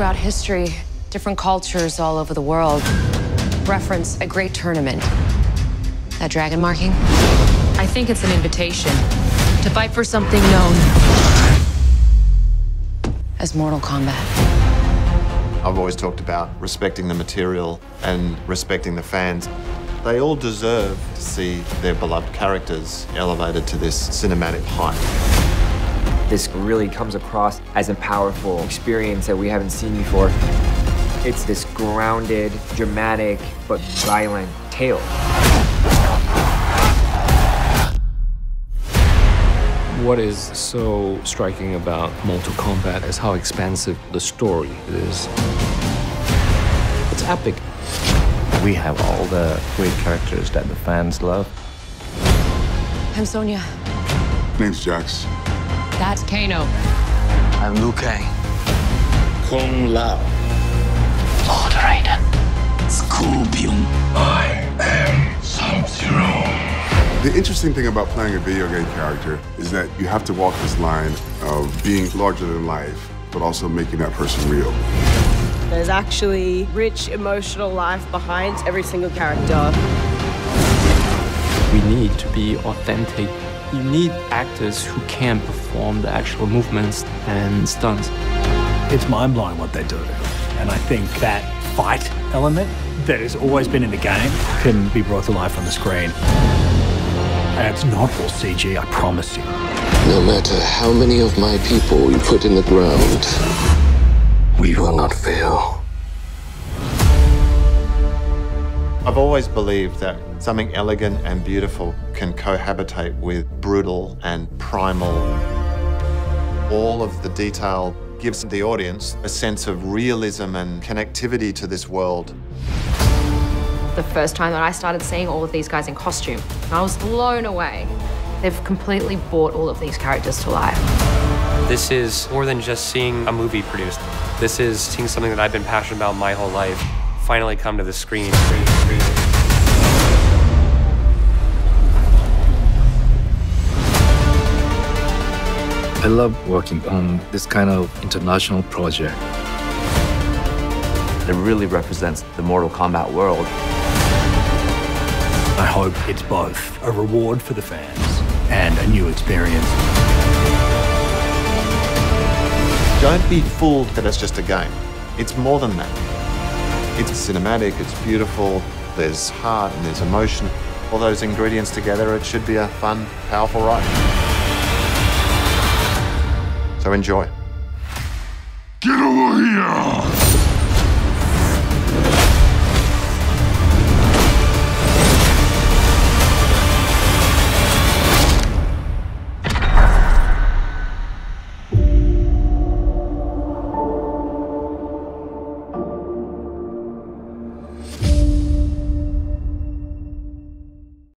throughout history, different cultures all over the world reference a great tournament. That dragon marking? I think it's an invitation to fight for something known as Mortal Kombat. I've always talked about respecting the material and respecting the fans. They all deserve to see their beloved characters elevated to this cinematic height. This really comes across as a powerful experience that we haven't seen before. It's this grounded, dramatic, but violent tale. What is so striking about Mortal Kombat is how expansive the story is. It's epic. We have all the great characters that the fans love. I'm Sonya. Name's Jax. That's Kano. I'm Liu Kang. Kung Lao. Lord Raiden. Scorpion. I am Sub-Zero. The interesting thing about playing a video game character is that you have to walk this line of being larger than life, but also making that person real. There's actually rich emotional life behind every single character. We need to be authentic. You need actors who can perform the actual movements and stunts. It's mind blowing what they do. And I think that fight element that has always been in the game can be brought to life on the screen. And it's not all CG, I promise you. No matter how many of my people you put in the ground, we will not fail. I've always believed that something elegant and beautiful can cohabitate with brutal and primal. All of the detail gives the audience a sense of realism and connectivity to this world the first time that I started seeing all of these guys in costume. I was blown away. They've completely brought all of these characters to life. This is more than just seeing a movie produced. This is seeing something that I've been passionate about my whole life finally come to the screen. I love working on this kind of international project. It really represents the Mortal Kombat world. I hope it's both a reward for the fans and a new experience. Don't be fooled that it's just a game. It's more than that. It's cinematic, it's beautiful, there's heart and there's emotion. All those ingredients together, it should be a fun, powerful ride. So enjoy. Get over here!